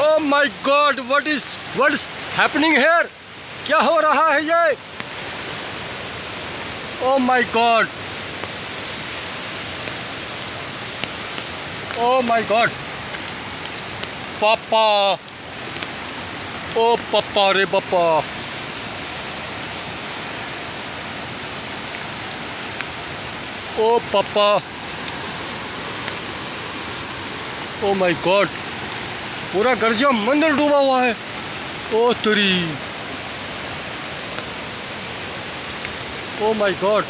oh my god what is what's happening here? क्या हो रहा है ये? oh my god. Oh my god. papa oh papa re papa oh papa oh my god. पूरा गर्जा मंदिर डूबा हुआ है। ओ तुरी। Oh my God.